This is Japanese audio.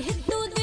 से तू